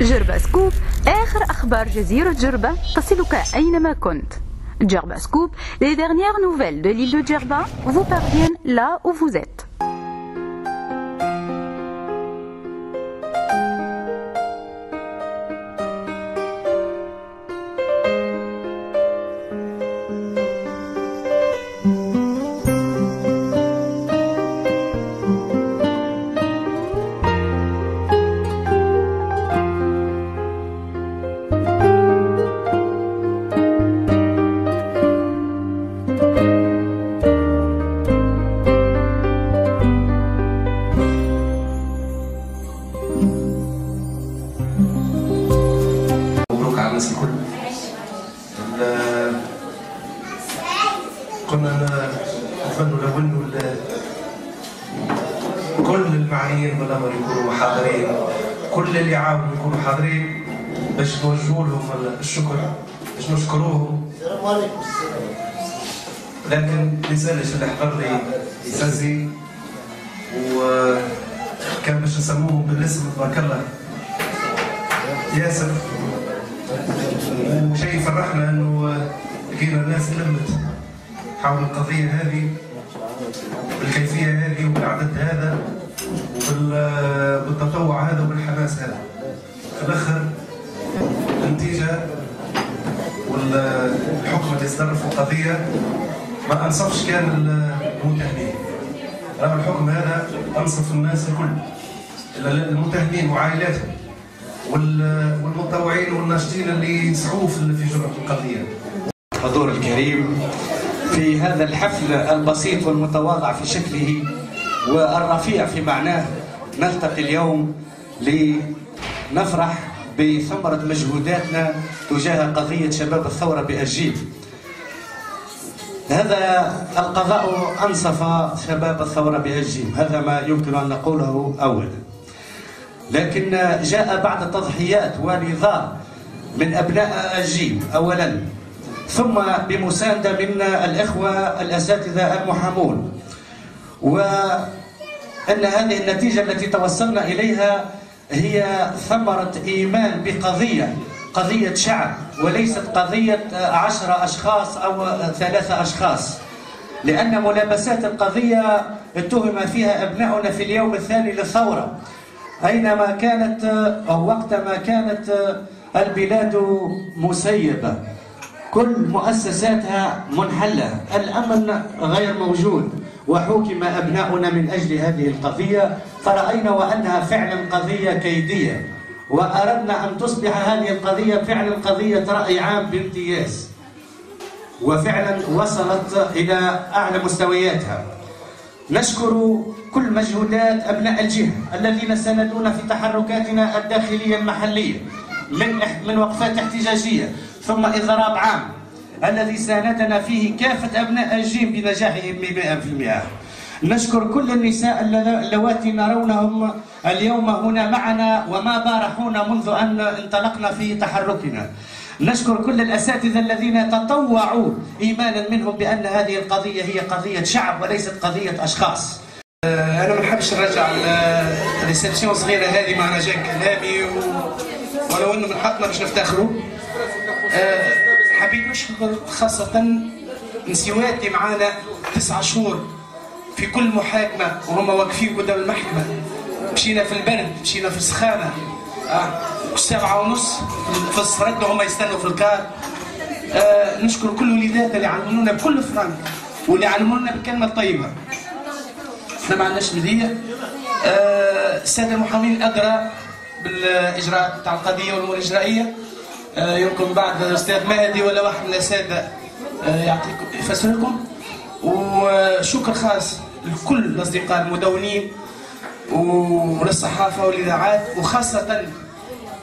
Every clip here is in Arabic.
جربة سكوب آخر أخبار جزيرة جربة تصلك أينما كنت Djerba Scoop, les dernières nouvelles de l'île de Djerba vous parviennent là où vous êtes. اللي عاونوا يكونوا حاضرين باش نوجهوا لهم الشكر باش نشكروهم. لكن ما يسالش اللي حضر لي سازي وكان باش نسموهم بالاسم تبارك الله. ياسر وشيء فرحنا انه لقينا الناس تلمت حول القضية هذه بالكيفيه هذه وبالعدد هذا. وبالتطوع هذا وبالحماس هذا. في الآخر النتيجة والحكم اللي صدر في القضية. ما أنصفش كان المتهمين. رغم الحكم هذا أنصف الناس الكل. المتهمين وعائلاتهم والمتطوعين والناشطين اللي يسعوا في جرعه القضية. حضور الكريم في هذا الحفل البسيط والمتواضع في شكله والرفيع في معناه نلتقي اليوم لنفرح بثمرة مجهوداتنا تجاه قضية شباب الثورة بأجيب هذا القضاء أنصف شباب الثورة بأجيب هذا ما يمكن أن نقوله أولا. لكن جاء بعد تضحيات ونضال من أبناء أجيب أولا. ثم بمساندة من الإخوة الأساتذة المحامون. وأن هذه النتيجة التي توصلنا إليها هي ثمرة إيمان بقضية قضية شعب وليست قضية عشرة أشخاص أو ثلاثة أشخاص. لأن ملابسات القضية اتهم فيها أبناؤنا في اليوم الثاني للثورة. أينما كانت أو وقتما كانت البلاد مسيبة. كل مؤسساتها منحلة. الأمن غير موجود. وحكم أبناؤنا من أجل هذه القضية فرأينا وأنها فعلا قضية كيدية وأردنا أن تصبح هذه القضية فعلا قضية رأي عام بامتياز. وفعلا وصلت إلى أعلى مستوياتها. نشكر كل مجهودات أبناء الجهة الذين ساندونا في تحركاتنا الداخلية المحلية من من وقفات احتجاجية ثم إضراب عام. الذي ساندنا فيه كافة أبناء الجيم بنجاحهم 100% نشكر كل النساء اللواتي نرونهم اليوم هنا معنا وما بارحونا منذ أن انطلقنا في تحركنا. نشكر كل الأساتذة الذين تطوعوا إيمانا منهم بأن هذه القضية هي قضية شعب وليست قضية أشخاص. أنا ما نحبش نرجع الريسبسيون صغيرة هذه مع رجاء كلامي و... ولو أنه من حقنا باش نفتخروا. أه حبيت نشكر خاصة نسيواتي معانا تسعة شهور في كل محاكمة وهم واقفين قدام المحكمة. مشينا في البرد مشينا في السخانة. آه. سبعة ونص في السرد وهم يستنوا في الكار. آه نشكر كل وليداتنا اللي علمونا بكل فرنك واللي علمونا بالكلمة الطيبة. إحنا ما عندناش مدية آه السادة المحامين أدرى بالإجراءات بتاع القضية والأمور الإجرائية. يمكن بعد الاستاذ مهدي ولا واحد من الساده آه، يعطيكم يفسر لكم وشكر خاص لكل الأصدقاء المدونين وللصحافه والإذاعات وخاصة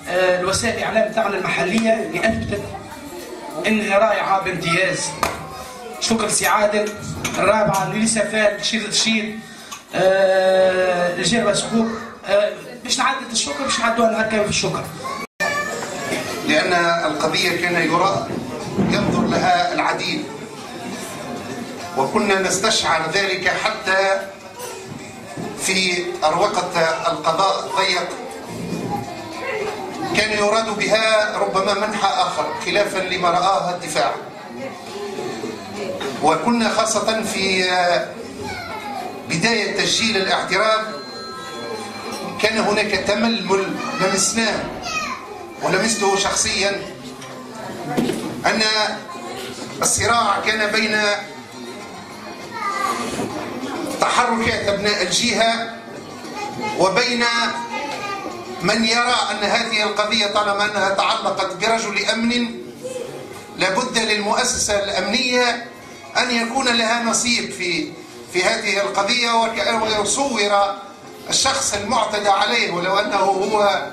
آه، الوسائل الإعلام تاعنا المحلية اللي أثبتت انها رائعة بامتياز. شكر سي عادل الرابعه سفال بشير رشيد الجير مسكوك باش نعدد الشكر باش نعدوها هكا في الشكر. لأن القضية كان يرى ينظر لها العديد. وكنا نستشعر ذلك حتى في أروقة القضاء الضيق. كان يراد بها ربما منحى آخر خلافا لما رآها الدفاع. وكنا خاصة في بداية تسجيل الاعتراف كان هناك تململ لمسناه. ولمسته شخصيا. أن الصراع كان بين تحركات أبناء الجهة وبين من يرى أن هذه القضية طالما أنها تعلقت برجل أمن لابد للمؤسسة الأمنية أن يكون لها نصيب في في هذه القضية ويصور الشخص المعتدى عليه ولو أنه هو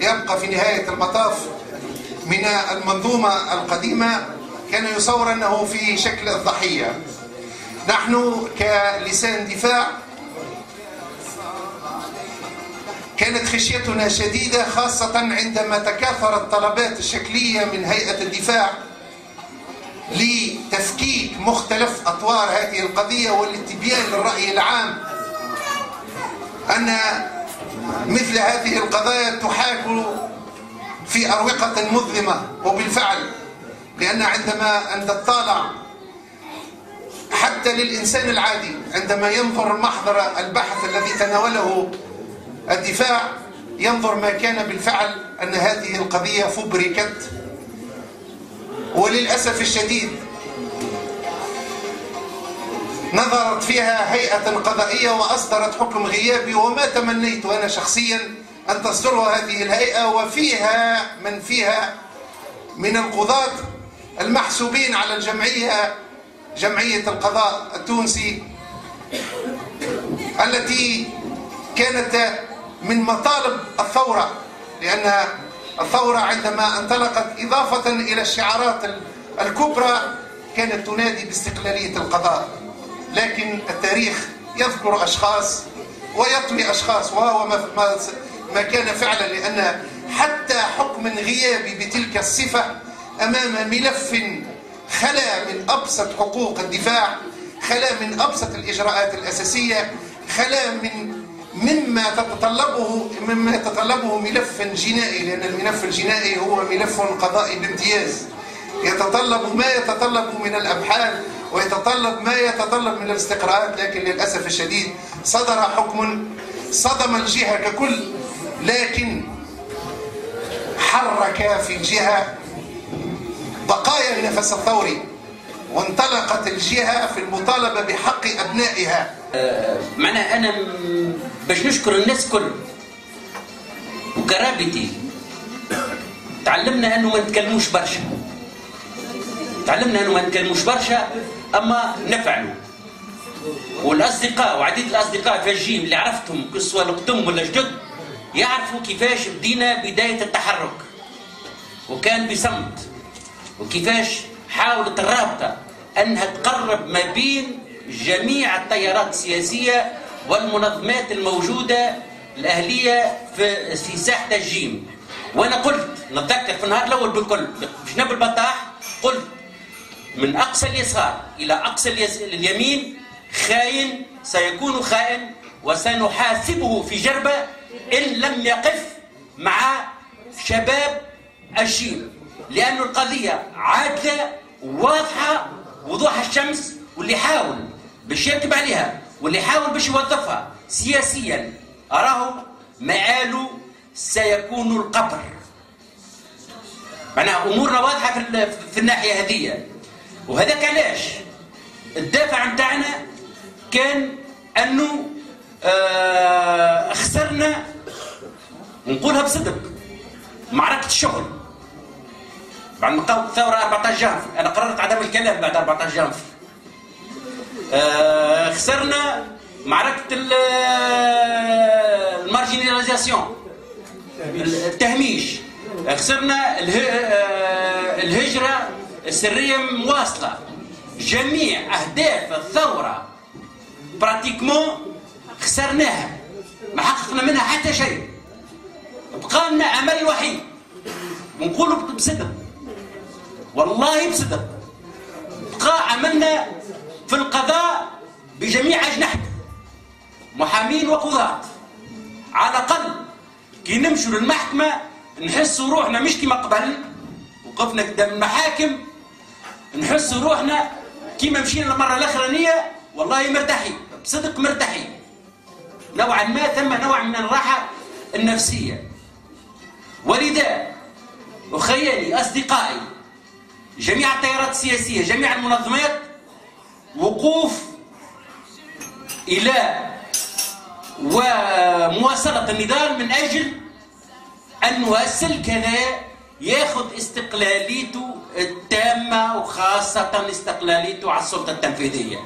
يبقى في نهاية المطاف من المنظومة القديمة كان يصور أنه في شكل الضحية. نحن كلسان دفاع كانت خشيتنا شديدة خاصة عندما تكاثرت الطلبات الشكلية من هيئة الدفاع لتفكيك مختلف أطوار هذه القضية والاتبيان للرأي العام. أن مثل هذه القضايا تحاك في أروقة مظلمة وبالفعل لأن عندما أن تطالع حتى للإنسان العادي عندما ينظر محضر البحث الذي تناوله الدفاع ينظر ما كان بالفعل أن هذه القضية فبركت. وللأسف الشديد نظرت فيها هيئة قضائية وأصدرت حكم غيابي وما تمنيت أنا شخصيا أن تصدرها هذه الهيئة وفيها من فيها من القضاة المحسوبين على الجمعية جمعية القضاء التونسي التي كانت من مطالب الثورة لأن الثورة عندما انطلقت إضافة إلى الشعارات الكبرى كانت تنادي باستقلالية القضاء. لكن التاريخ يذكر أشخاص ويطوي أشخاص وهو ما, ما كان فعلا لأن حتى حكم غيابي بتلك الصفة أمام ملف خلا من أبسط حقوق الدفاع خلا من أبسط الإجراءات الأساسية خلا من مما تتطلبه مما يتطلبه ملف جنائي لأن الملف الجنائي هو ملف قضائي بامتياز. يتطلب ما يتطلب من الأبحاث ويتطلب ما يتطلب من الاستقراءات لكن للأسف الشديد صدر حكم صدم الجهة ككل لكن حرك في الجهة بقايا النفس الثوري وانطلقت الجهة في المطالبة بحق أبنائها. أه معناها أنا باش نشكر الناس كل. وقرابتي تعلمنا أنه ما نتكلموش برشا. تعلمنا أنه ما نتكلموش برشا. أما نفعلوا. والأصدقاء وعديد الأصدقاء في الجيم اللي عرفتهم كسوا القدم ولا جدد يعرفوا كيفاش بدينا بداية التحرك. وكان بصمت. وكيفاش حاولت الرابطة أنها تقرب ما بين جميع التيارات السياسية والمنظمات الموجودة الأهلية في, في ساحة الجيم. وأنا قلت نتذكر في النهار الأول بالكل في جنب البطاح قلت من أقصى اليسار إلى أقصى اليمين خاين سيكون خائن وسنحاسبه في جربة إن لم يقف مع شباب الجيم لأن القضية عادلة واضحة وضوح الشمس واللي حاول باش يركب عليها واللي حاول باش يوظفها سياسيا. أراه مآله سيكون القبر. معناها أمورنا واضحة في الناحية هذه. وهذاك علاش الدافع نتاعنا كان أنه آه خسرنا نقولها بصدق معركة الشغل. بعد ما قامت الثورة 14 جانفي أنا قررت عدم الكلام بعد 14 جانفي آه خسرنا معركة المارجيناليزاسيون التهميش. خسرنا آه، الهجرة السرية مواصلة. جميع أهداف الثورة براتيكمون خسرناها. ما حققنا منها حتى شيء. بقى لنا عمل وحيد. ونقولوا بصدق. والله بصدق. بقى عملنا في القضاء بجميع أجنحته محامين وقضاة. على الأقل كي نمشوا للمحكمة نحسوا روحنا مش كما قبل. وقفنا قدام المحاكم. نحسوا روحنا كيما مشينا المره الأخرانية والله مرتاحين بصدق مرتاحين. نوعا ما ثم نوع من الراحة النفسية. ولذا أخياني أصدقائي جميع التيارات السياسية جميع المنظمات وقوف إلى ومواصلة النضال من أجل أن السلك هذا ياخذ استقلاليته التامة وخاصة استقلاليته على السلطة التنفيذية.